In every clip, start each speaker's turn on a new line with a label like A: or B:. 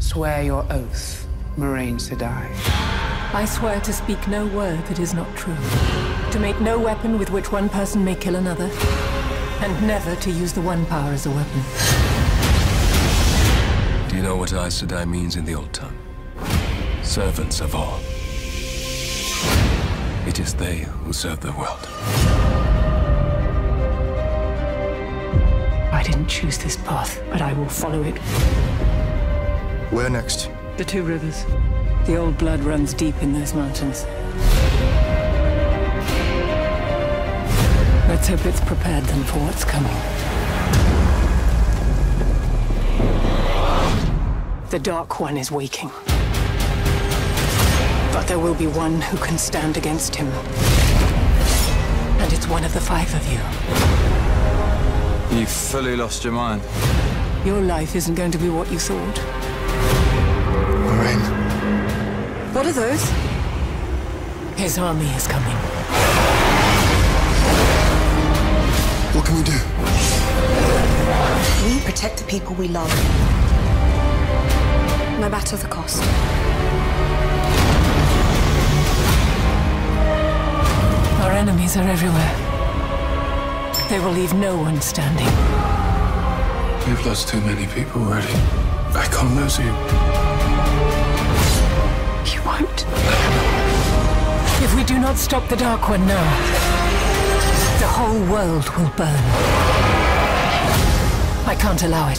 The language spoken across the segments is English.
A: Swear your oath, Moiraine Sedai.
B: I swear to speak no word that is not true. To make no weapon with which one person may kill another. And never to use the one power as a weapon.
C: Do you know what Aes Sedai means in the old tongue? Servants of all. It is they who serve the world.
B: I didn't choose this path, but I will follow it.
D: Where next?
B: The two rivers. The old blood runs deep in those mountains. Let's hope it's prepared them for what's coming. The Dark One is waking. But there will be one who can stand against him. And it's one of the five of you.
E: You've fully lost your mind.
B: Your life isn't going to be what you thought.
D: Moiraine.
B: What are those? His army is coming.
D: What can we do?
F: We protect the people we love. No matter the cost.
B: Our enemies are everywhere. They will leave no one standing.
C: We've lost too many people already. I can't lose you.
B: If we do not stop the Dark One now, the whole world will burn. I can't allow it.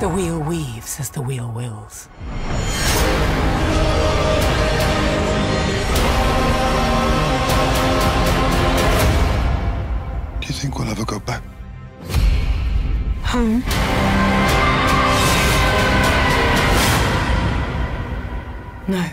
B: The wheel weaves as the wheel wills.
D: Think we'll ever go back?
F: Home. No.